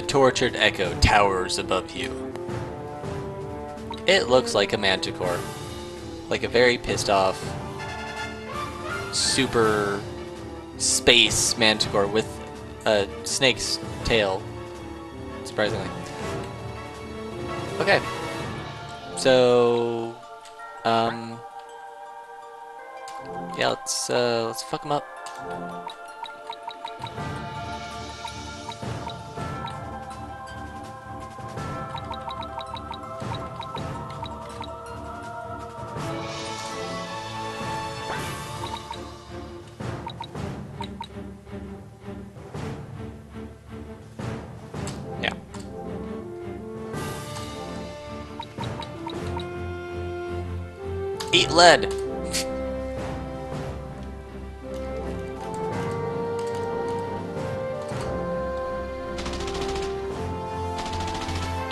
The tortured echo towers above you. It looks like a manticore. Like a very pissed off, super space manticore with a snake's tail. Surprisingly. Okay. So, um, yeah, let's uh, let's fuck him up. Eat lead.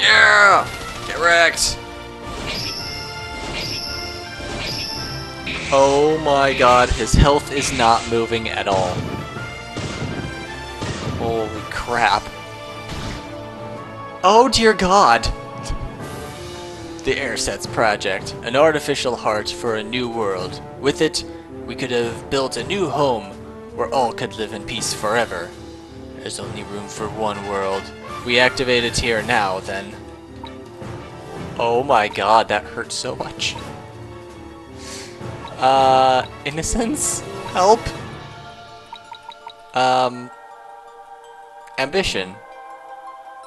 Yeah! Get wrecked! Oh my god, his health is not moving at all. Holy crap. Oh dear god! The AirSets Project, an artificial heart for a new world. With it, we could have built a new home where all could live in peace forever. There's only room for one world. We activate it here now, then. Oh my god, that hurts so much. Uh, innocence? Help? Um, ambition?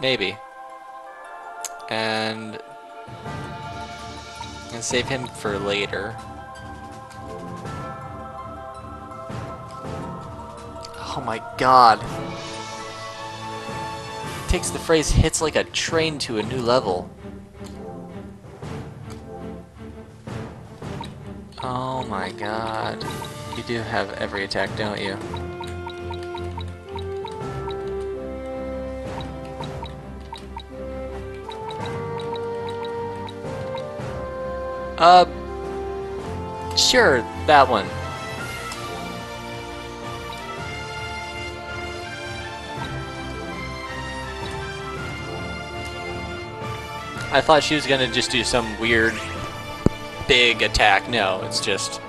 Maybe. And and save him for later. Oh my god. Takes the phrase hits like a train to a new level. Oh my god. You do have every attack, don't you? Uh, sure, that one. I thought she was gonna just do some weird big attack. No, it's just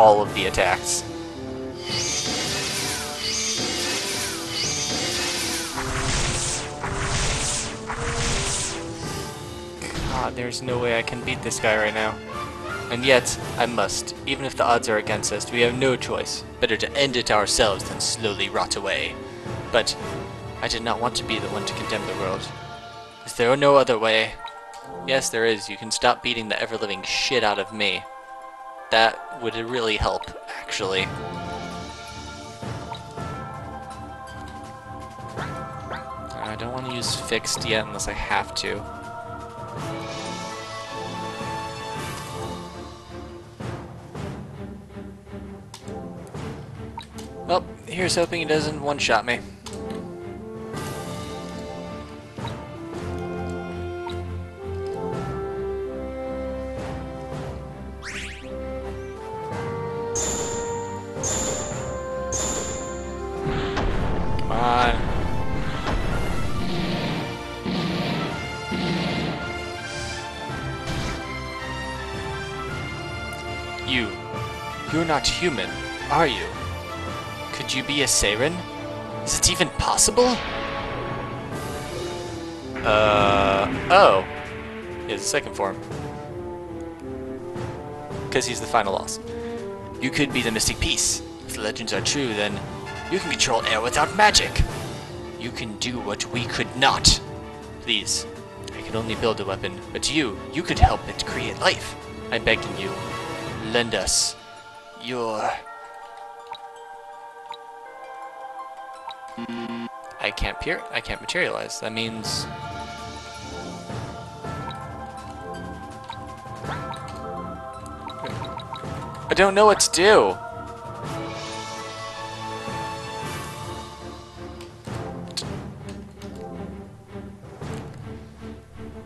all of the attacks. God, there's no way I can beat this guy right now. And yet, I must. Even if the odds are against us, we have no choice. Better to end it ourselves than slowly rot away. But I did not want to be the one to condemn the world. Is there no other way? Yes, there is. You can stop beating the ever-living shit out of me. That would really help, actually. I don't want to use fixed yet unless I have to. Here's hoping he doesn't one-shot me. You. You're not human, are you? Could you be a Seiren? Is it even possible? Uh, oh. Yeah, the second form. Because he's the final loss. You could be the Mystic Peace. If the legends are true, then you can control air without magic. You can do what we could not. Please, I can only build a weapon, but you, you could help it create life. I'm begging you, lend us your... I can't peer. I can't materialize. That means I don't know what to do.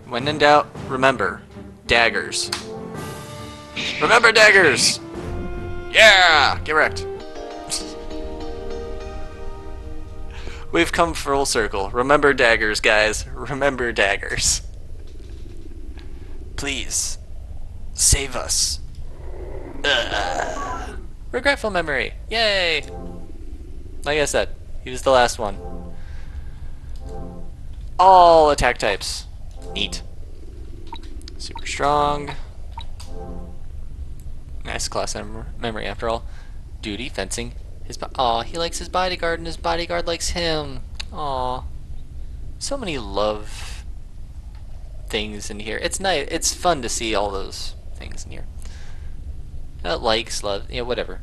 When in doubt, remember daggers. Remember daggers. Yeah, get wrecked. We've come full circle. Remember daggers, guys. Remember daggers. Please, save us. Ugh. Regretful memory. Yay! Like I said, he was the last one. All attack types. Neat. Super strong. Nice class mem memory after all. Duty, fencing. His Aw, he likes his bodyguard and his bodyguard likes him. Aw. So many love things in here. It's nice. It's fun to see all those things in here. Uh, likes, love, you know, whatever.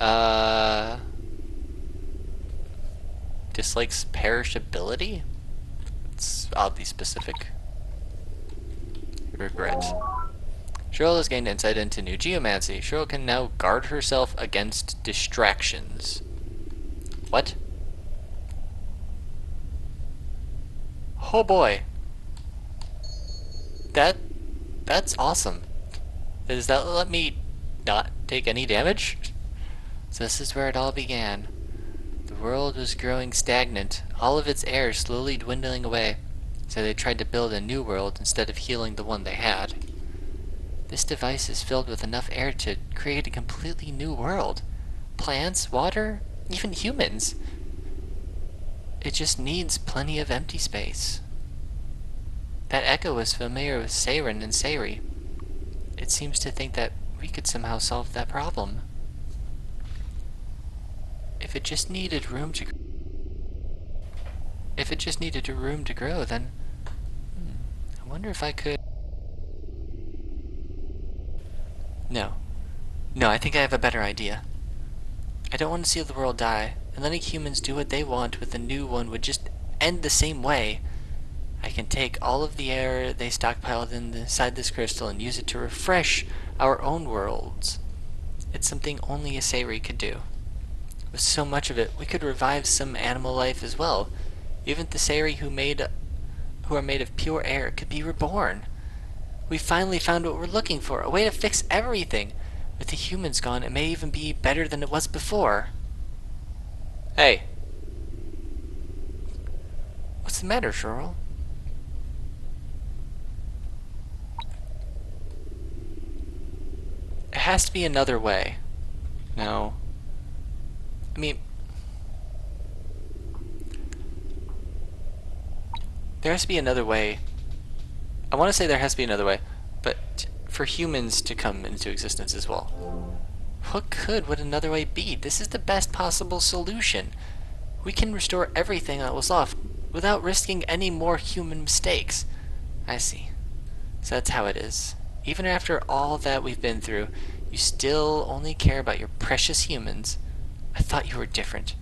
Uh, dislikes perishability? It's oddly specific. Regret. Shoral has gained insight into new geomancy. Shoral can now guard herself against distractions. What? Oh boy. That that's awesome. Does that let me not take any damage? So this is where it all began. The world was growing stagnant, all of its air slowly dwindling away, so they tried to build a new world instead of healing the one they had. This device is filled with enough air to create a completely new world. Plants, water, even humans. It just needs plenty of empty space. That echo was familiar with Seiren and Seiri. It seems to think that we could somehow solve that problem. If it just needed room to... If it just needed a room to grow, then... Hmm, I wonder if I could... No. No, I think I have a better idea. I don't want to see the world die, and letting humans do what they want with a new one would just end the same way. I can take all of the air they stockpiled inside this crystal and use it to refresh our own worlds. It's something only a Seiri could do. With so much of it, we could revive some animal life as well. Even the Seiri who made who are made of pure air could be reborn. We finally found what we're looking for, a way to fix everything. With the humans gone, it may even be better than it was before. Hey. What's the matter, Shoral? It has to be another way. No. I mean... There has to be another way I want to say there has to be another way, but for humans to come into existence as well. What could would another way be? This is the best possible solution. We can restore everything that was lost without risking any more human mistakes. I see. So that's how it is. Even after all that we've been through, you still only care about your precious humans. I thought you were different.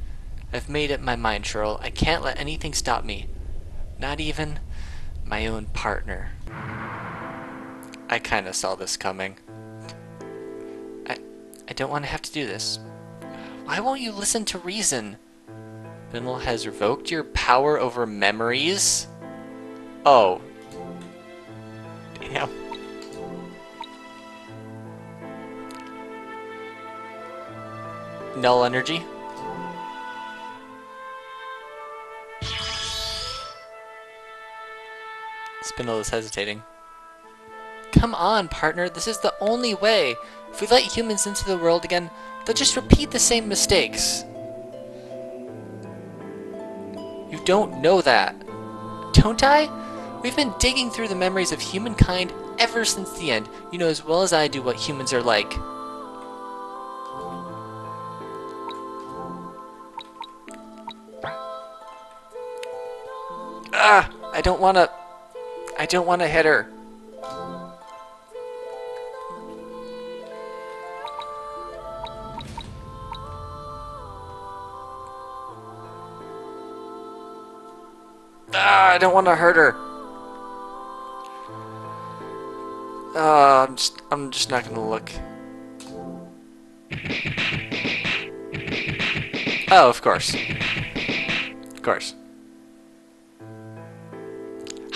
I've made up my mind, Shoral. I can't let anything stop me. Not even my own partner. I kind of saw this coming. I, I don't want to have to do this. Why won't you listen to reason? Spindle has revoked your power over memories? Oh. Damn. Null energy? Spindle is hesitating. Come on, partner, this is the only way. If we let humans into the world again, they'll just repeat the same mistakes. You don't know that. Don't I? We've been digging through the memories of humankind ever since the end. You know as well as I do what humans are like. Ah! I don't want to... I don't want to hit her. Ah, I don't want to hurt her. Uh, I'm just, I'm just not gonna look. Oh, of course. Of course.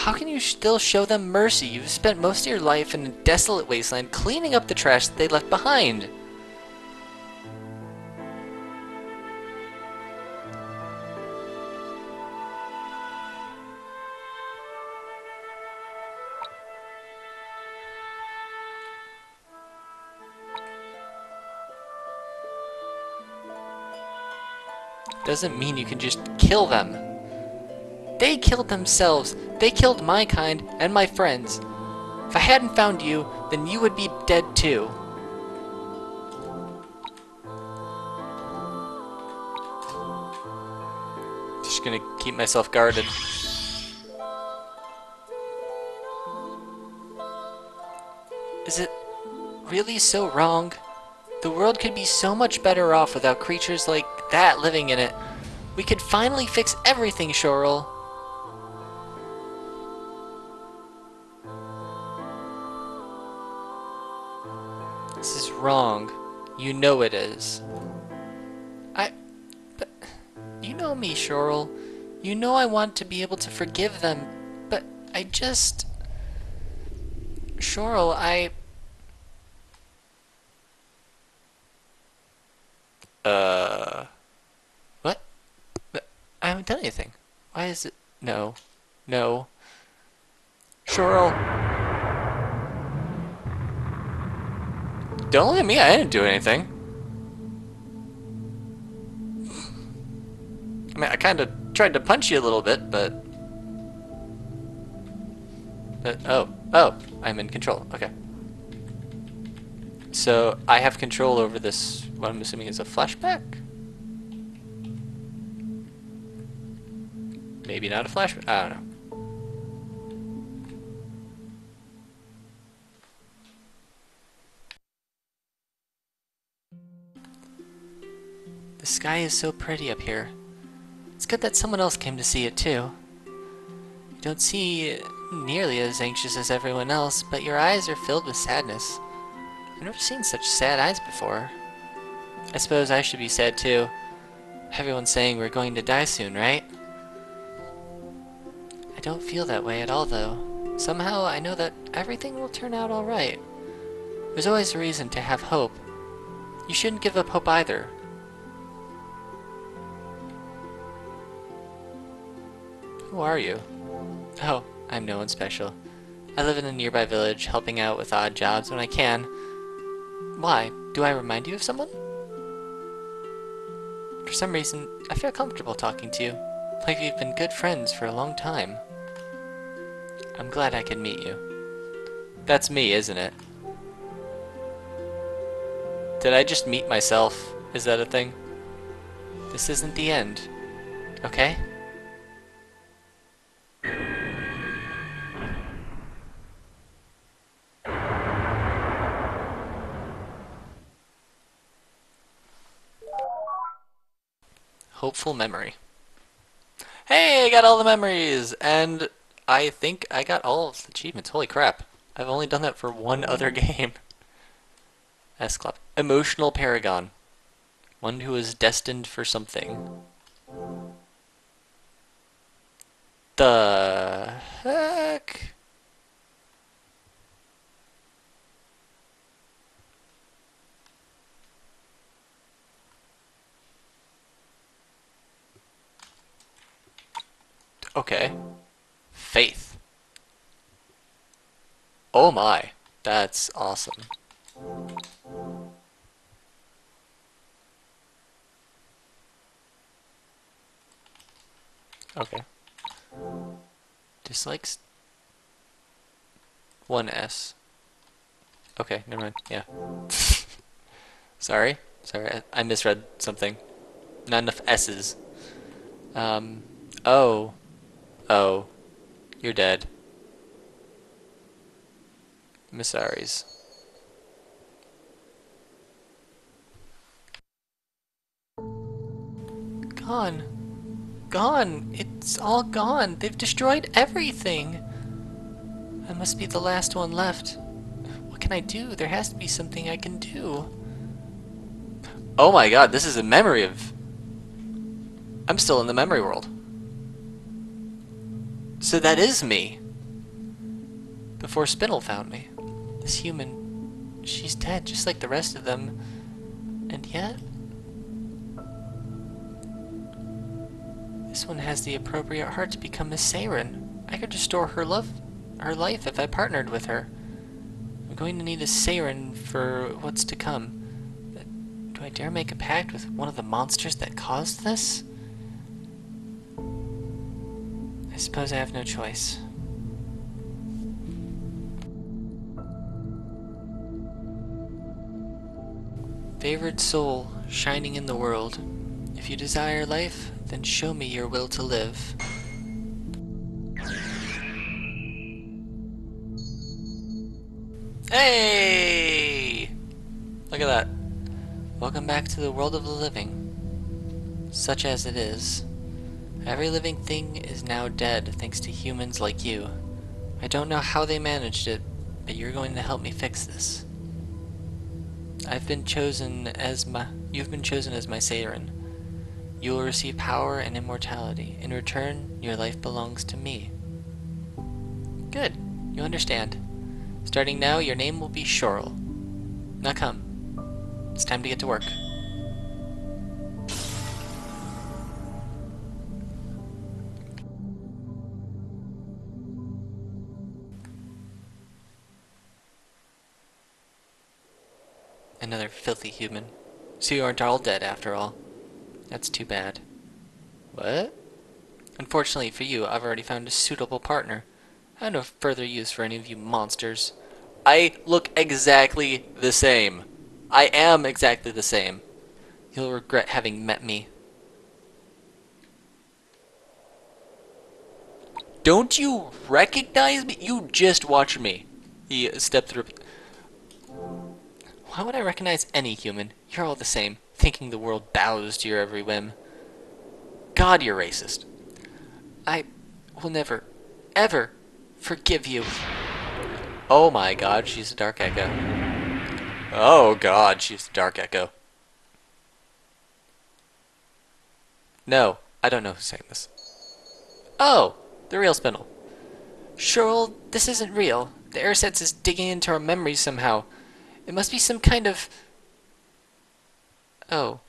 How can you still show them mercy? You've spent most of your life in a desolate wasteland cleaning up the trash that they left behind. Doesn't mean you can just kill them. They killed themselves. They killed my kind and my friends. If I hadn't found you, then you would be dead too. Just gonna keep myself guarded. Is it really so wrong? The world could be so much better off without creatures like that living in it. We could finally fix everything, Shoral. Wrong. You know it is. I... But... You know me, Shoral. You know I want to be able to forgive them, but I just... Shoral, I... Uh... What? But I haven't done anything. Why is it... No. No. Shoral. Don't look at me, I didn't do anything. I mean, I kind of tried to punch you a little bit, but... But, oh, oh, I'm in control, okay. So, I have control over this, what I'm assuming is a flashback? Maybe not a flashback, I don't know. The sky is so pretty up here. It's good that someone else came to see it too. You don't see nearly as anxious as everyone else, but your eyes are filled with sadness. I've never seen such sad eyes before. I suppose I should be sad too. Everyone's saying we're going to die soon, right? I don't feel that way at all though. Somehow I know that everything will turn out alright. There's always a reason to have hope. You shouldn't give up hope either. Who are you? Oh, I'm no one special. I live in a nearby village, helping out with odd jobs when I can. Why? Do I remind you of someone? For some reason, I feel comfortable talking to you, like we've been good friends for a long time. I'm glad I could meet you. That's me, isn't it? Did I just meet myself? Is that a thing? This isn't the end. Okay? Hopeful memory. Hey, I got all the memories! And I think I got all of the achievements. Holy crap. I've only done that for one other mm. game. S-Club. Emotional Paragon. One who is destined for something. The heck? Okay. Faith. Oh my. That's awesome. Okay. Dislikes. One S. Okay, never mind. Yeah. Sorry. Sorry, I, I misread something. Not enough S's. Um, oh. Oh. You're dead. Miss Missaries. Gone. Gone. It's all gone. They've destroyed everything. I must be the last one left. What can I do? There has to be something I can do. Oh my god, this is a memory of... I'm still in the memory world. So that is me. Before Spindle found me. This human, she's dead just like the rest of them. And yet... This one has the appropriate heart to become a Seiren. I could restore her love, her life if I partnered with her. I'm going to need a Seiren for what's to come. But do I dare make a pact with one of the monsters that caused this? I suppose I have no choice. Favored soul, shining in the world, if you desire life, then show me your will to live. Hey! Look at that. Welcome back to the world of the living. Such as it is. Every living thing is now dead thanks to humans like you. I don't know how they managed it, but you're going to help me fix this. I've been chosen as my you've been chosen as my Seiren. You will receive power and immortality. In return, your life belongs to me. Good. You understand. Starting now, your name will be Shoral. Now come. It's time to get to work. Another filthy human. So you aren't all dead after all. That's too bad. What? Unfortunately for you, I've already found a suitable partner. I have no further use for any of you monsters. I look exactly the same. I am exactly the same. You'll regret having met me. Don't you recognize me? You just watched me. He stepped through. Why would I recognize any human? You're all the same, thinking the world bows to your every whim. God, you're racist. I will never, ever forgive you. Oh my god, she's a Dark Echo. Oh god, she's a Dark Echo. No, I don't know who's saying this. Oh, the real Spindle. Sure, this isn't real. The air sense is digging into our memories somehow. It must be some kind of... Oh.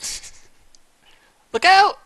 Look out!